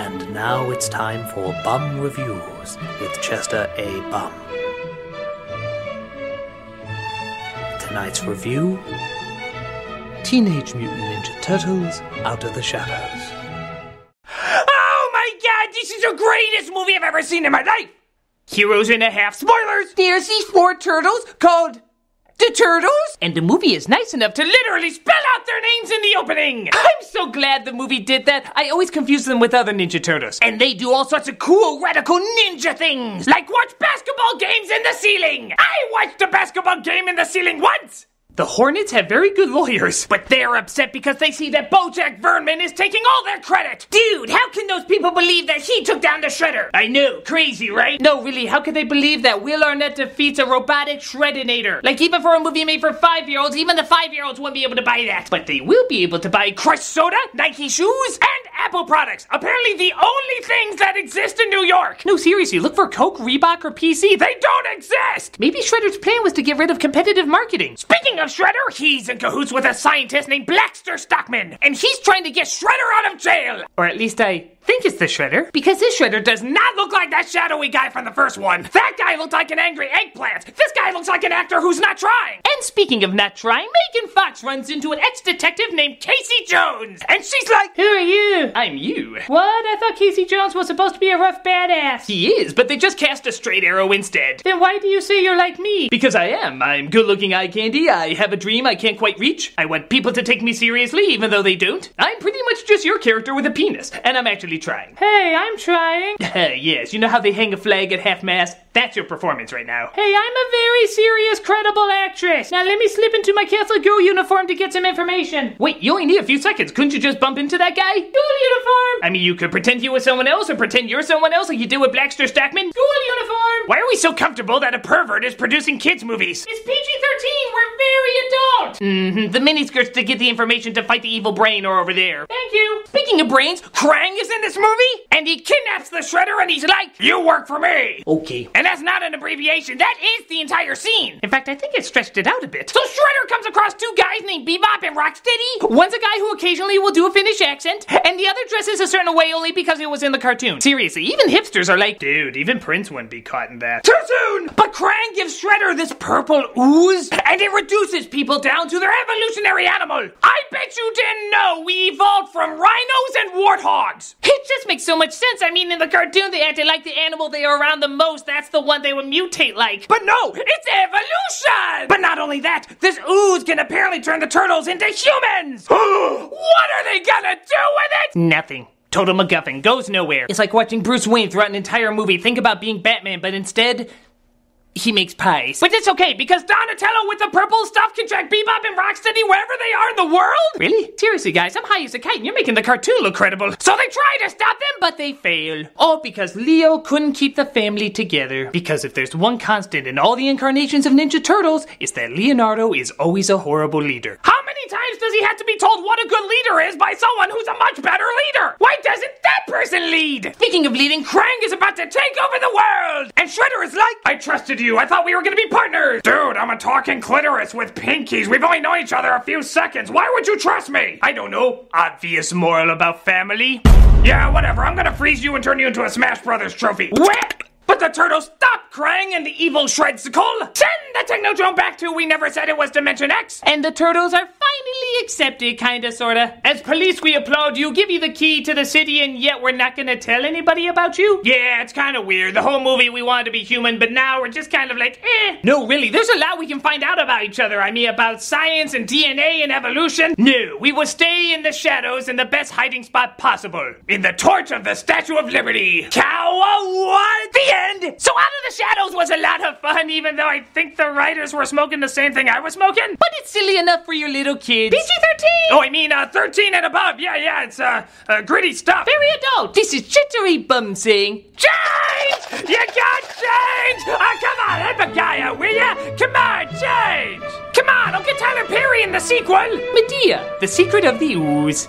And now it's time for Bum Reviews with Chester A. Bum. Tonight's review Teenage Mutant Ninja Turtles Out of the Shadows. Oh my god, this is the greatest movie I've ever seen in my life! Heroes and a half spoilers! There's these four turtles called the Turtles? And the movie is nice enough to literally spell out their names in the opening! I'm so glad the movie did that. I always confuse them with other Ninja Turtles. And they do all sorts of cool, radical ninja things! Like watch basketball games in the ceiling! I watched a basketball game in the ceiling once! The Hornets have very good lawyers, but they're upset because they see that Bojack Vermin is taking all their credit. Dude, how can those people believe that he took down the Shredder? I know, crazy, right? No, really, how could they believe that Will Arnett defeats a robotic Shreddinator? Like, even for a movie made for five-year-olds, even the five-year-olds wouldn't be able to buy that. But they will be able to buy crushed soda, Nike shoes, and Apple products. Apparently the only things that exist in New York. No, seriously, look for Coke, Reebok, or PC. They don't exist! Maybe Shredder's plan was to get rid of competitive marketing. Speaking of Shredder, he's in cahoots with a scientist named Blackster Stockman, and he's trying to get Shredder out of jail! Or at least I think it's the Shredder, because this Shredder does not look like that shadowy guy from the first one. That guy looked like an angry eggplant. This guy looks like an actor who's not trying. And speaking of not trying, Megan Fox runs into an ex-detective named Casey Jones, and she's like, Who are you? I'm you. What? I thought Casey Jones was supposed to be a rough badass. He is, but they just cast a straight arrow instead. Then why do you say you're like me? Because I am. I'm good-looking eye candy. I have a dream I can't quite reach. I want people to take me seriously, even though they don't. I'm pretty much just your character with a penis, and I'm actually trying. Hey, I'm trying. yes, you know how they hang a flag at half mast? That's your performance right now. Hey, I'm a very serious, credible actress. Now let me slip into my Catholic Girl uniform to get some information. Wait, you only need a few seconds. Couldn't you just bump into that guy? School uniform. I mean, you could pretend you were someone else or pretend you're someone else like you did with Blackster Stackman. School uniform. Why are we so comfortable that a pervert is producing kids' movies? It's PG-13. We're very adult. Mm-hmm. The miniskirts to get the information to fight the evil brain are over there. Thank you. Speaking of brains, Krang is in this movie, and he kidnaps the Shredder, and he's like, "You work for me." Okay. And that's not an abbreviation. That is the entire scene. In fact, I think it stretched it out a bit. So Shredder comes across two guys named Bebop and Rocksteady. One's a guy who occasionally will do a Finnish accent, and the other dresses a certain way only because it was in the cartoon. Seriously, even hipsters are like, dude, even Prince wouldn't be caught in that. Too soon! But Krang gives Shredder this purple ooze, and it reduces people down to their evolutionary animal. I bet you didn't know we evolved from rhinos and warthogs. It just makes so much sense. I mean, in the cartoon, they acted like the animal they are around the most. That's the one they would mutate like. But no, it's evolution! But not only that, this ooze can apparently turn the turtles into humans! what are they gonna do with it? Nothing. Total MacGuffin goes nowhere. It's like watching Bruce Wayne throughout an entire movie think about being Batman, but instead, he makes pies. But it's okay because Donatello with the purple stuff can track Bebop and Rocksteady wherever they are in the world? Really? Seriously, guys, I'm high as a kite and you're making the cartoon look credible. So they try to stop them, but they fail. All because Leo couldn't keep the family together. Because if there's one constant in all the incarnations of Ninja Turtles, it's that Leonardo is always a horrible leader. How times does he have to be told what a good leader is by someone who's a much better leader? Why doesn't that person lead? Speaking of leading, Krang is about to take over the world! And Shredder is like, I trusted you. I thought we were gonna be partners. Dude, I'm a talking clitoris with pinkies. We've only known each other a few seconds. Why would you trust me? I don't know. Obvious moral about family. Yeah, whatever. I'm gonna freeze you and turn you into a Smash Brothers trophy. Whack! But the turtles stop Krang and the evil Shredsicle. Send the Technodrome back to we never said it was Dimension X. And the turtles are finally accepted, kinda, sorta. As police, we applaud you, give you the key to the city, and yet we're not gonna tell anybody about you? Yeah, it's kinda weird. The whole movie we wanted to be human, but now we're just kind of like, eh. No, really, there's a lot we can find out about each other. I mean, about science and DNA and evolution. No, we will stay in the shadows in the best hiding spot possible. In the torch of the Statue of Liberty. Cowa-what? The end! So Out was a lot of fun, even though I think the writers were smoking the same thing I was smoking. But it's silly enough for your little kids. PG-13! Oh, I mean, uh, 13 and above. Yeah, yeah, it's, uh, uh gritty stuff. Very adult. This is Chester A. Bum saying, Change! You got change! Ah, come on, help a guy out, will ya? Come on, change! Come on, I'll get Tyler Perry in the sequel! Madea, The Secret of the Ooze.